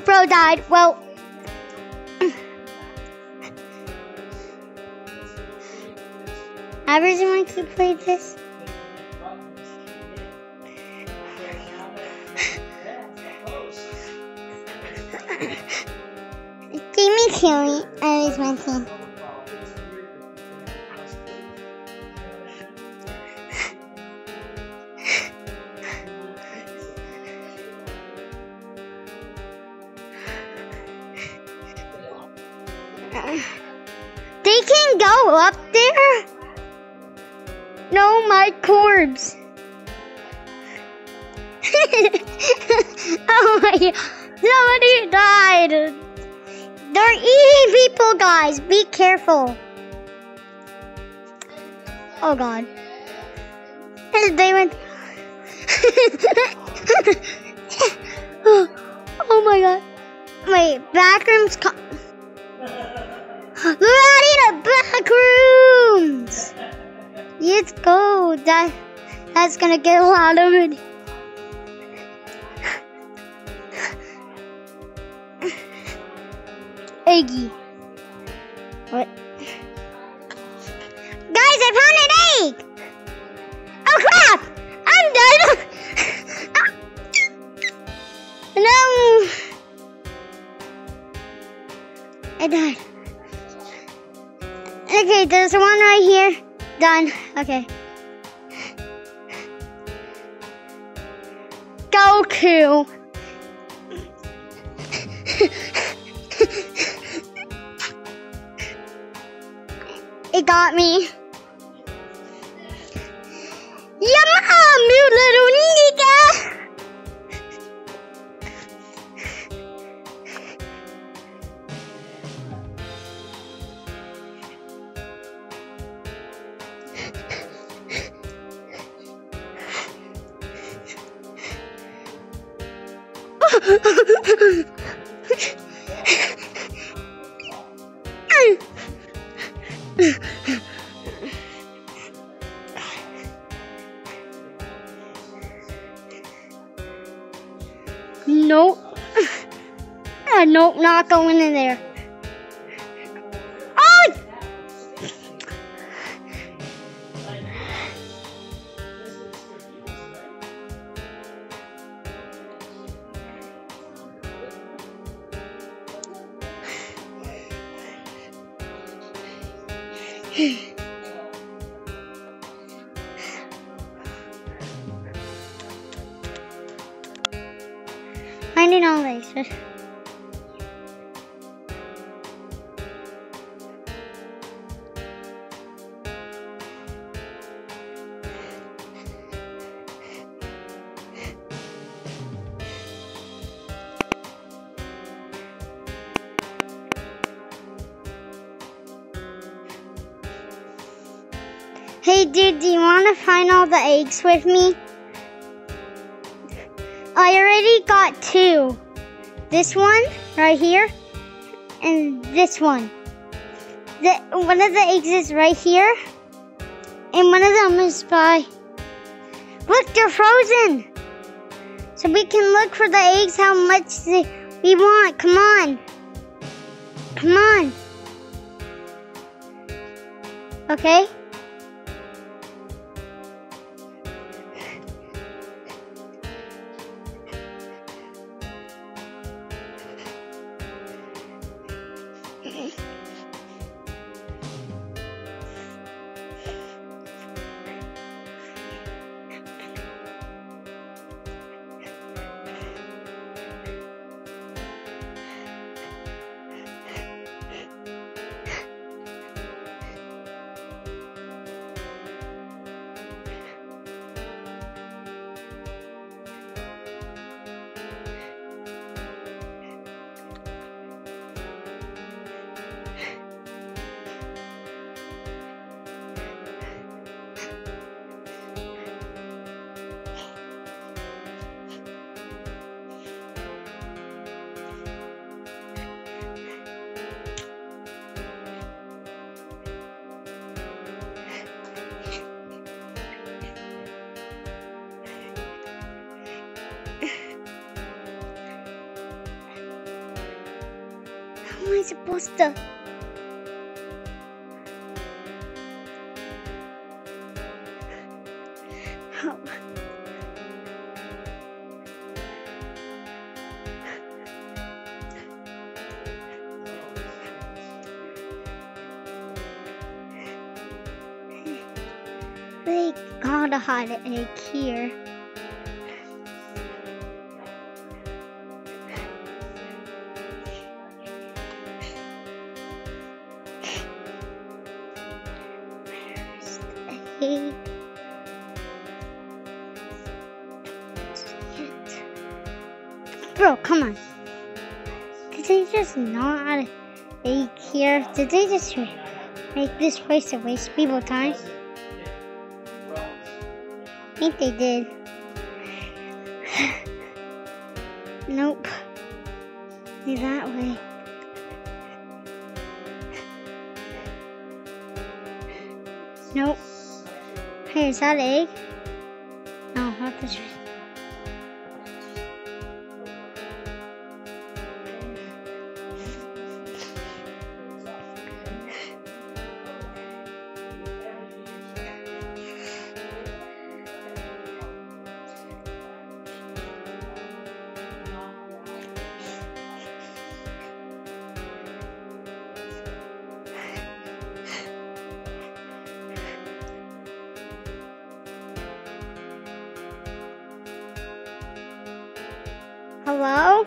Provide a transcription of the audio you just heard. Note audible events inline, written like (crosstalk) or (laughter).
GoPro died. Well, I really want to play this. Jamie Kelly, I was mentioning. They can go up there? No, my corpse. (laughs) oh my. Somebody died. They're eating people, guys. Be careful. Oh god. And they went. (laughs) gonna get a lot of it. Eggy. What? Guys, I found an egg! Oh crap! I'm dead! (laughs) no! I died. Okay, there's one right here. Done. Okay. Goku. it got me. Nope. (laughs) Nope, not going in there. Finding all these. Hey dude, do you want to find all the eggs with me? I already got two. This one right here, and this one. The one of the eggs is right here, and one of them is by. Look, they're frozen. So we can look for the eggs. How much we want? Come on. Come on. Okay. How am I supposed to? How? They got a hot egg here. Bro, come on. Did they just not egg here? Did they just make this place to waste people time? I think they did. (laughs) nope. Be that way. Nope. Hey, is that egg? No, not this one. Hello?